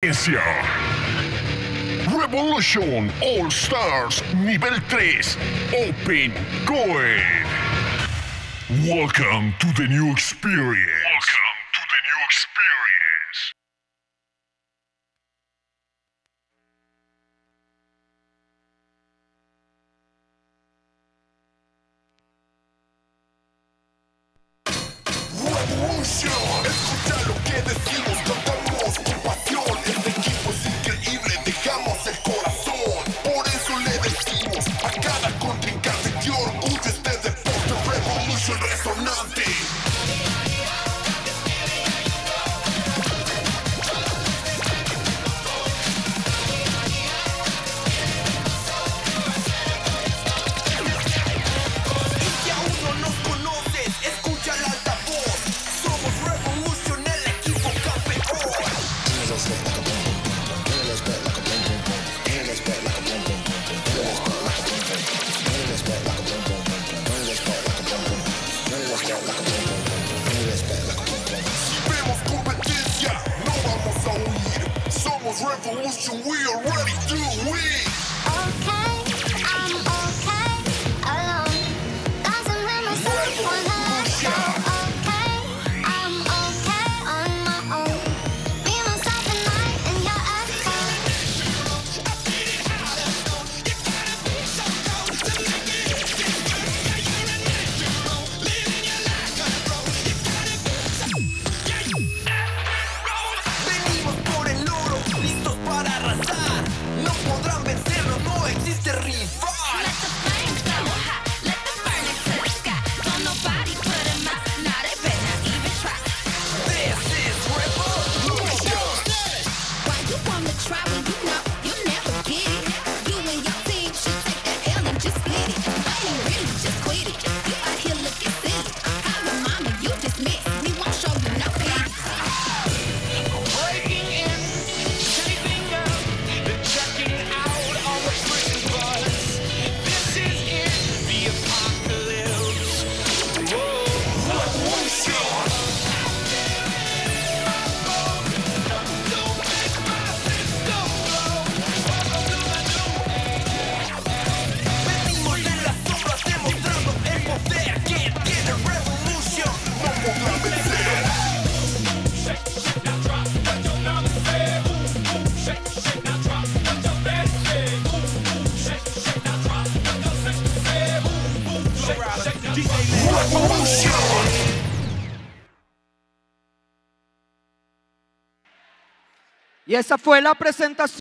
Asia. Revolution All Stars Nivel 3 Open Going. Welcome to the new experience. Welcome to the new experience. Boys, so we are ready. Y esa fue la presentación.